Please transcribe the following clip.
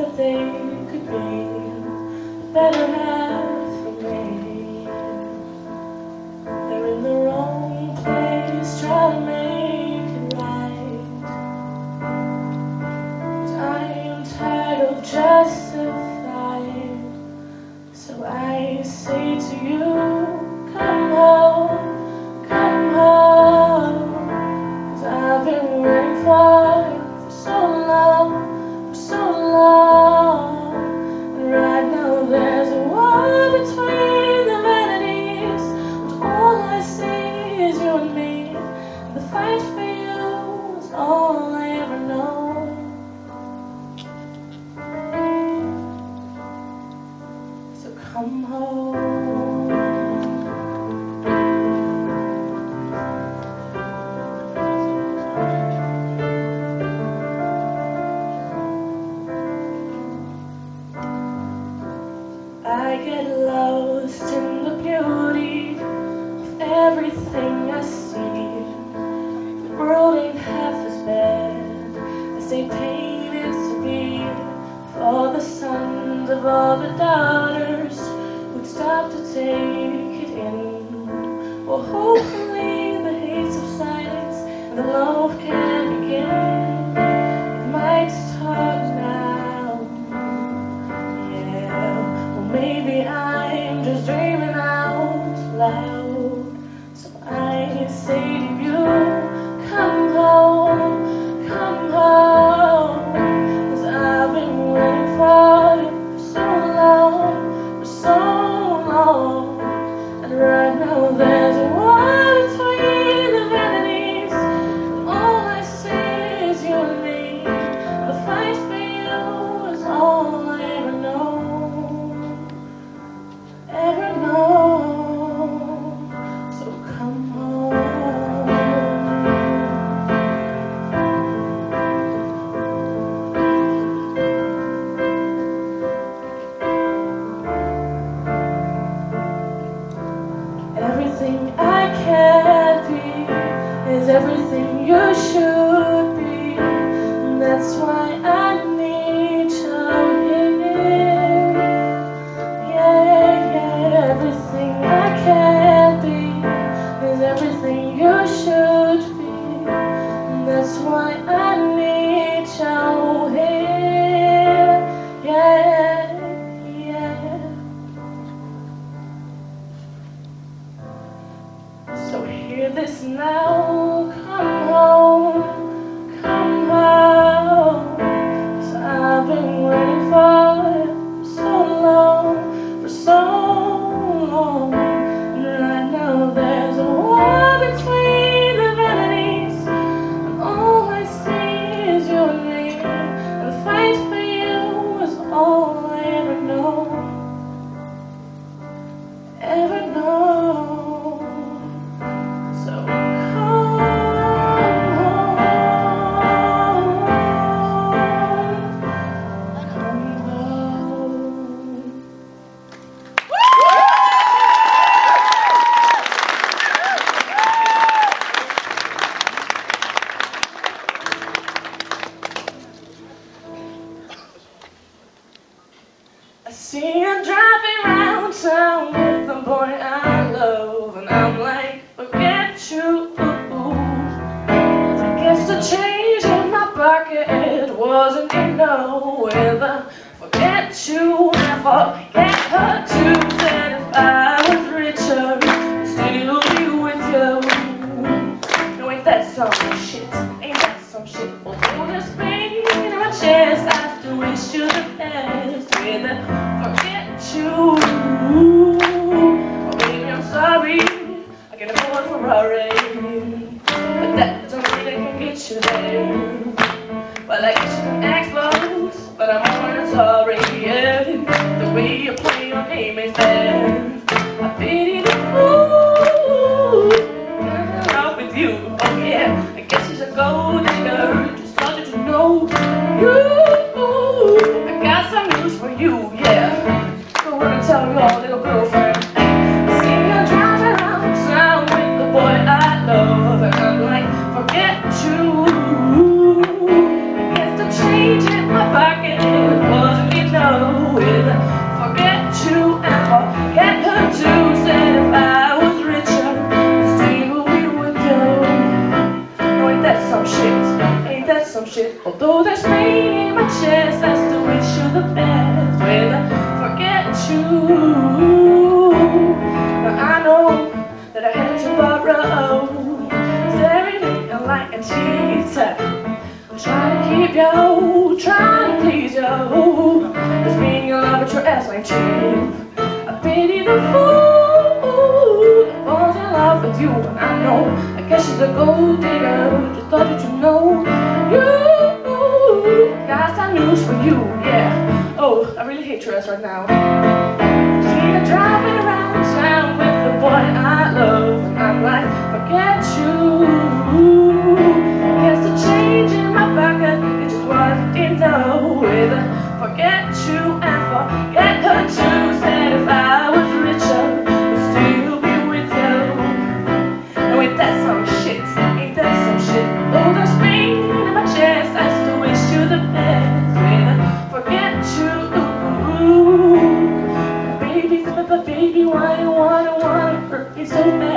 that they could be better half for me. They're in the wrong place, trying to make it right. But I am tired of justifying. So I say to you, I get lost in the beauty of everything I see. The world ain't half as bad as they paint it to be. For the sons of all the daughters would stop to take it in. Well, hopefully the hate subsides and the love can begin. Everything I can be is everything you should be. That's why I pocket wasn't enough with a forget you, and forget her too. Said if I was richer, still be with you. No, ain't that some shit? Ain't that some shit? Well, throw this pain in my chest. I still wish you the best with forget you. Oh, baby, I'm sorry. I can afford a Ferrari, but that doesn't mean I can get you there. Well, I Although there's pain in my chest, I still wish you the best when I forget you. But I know that I had to borrow Staring at you like a cheater. I'm trying to keep you, trying to please you. Just being your lover, with your ass ain't cheap. I've been in a fool. who falls in love with you, and I know. I guess she's a gold digger. Just thought that you know you got some news for you, yeah. Oh, I really hate dress right now. See her driving around town It's so bad.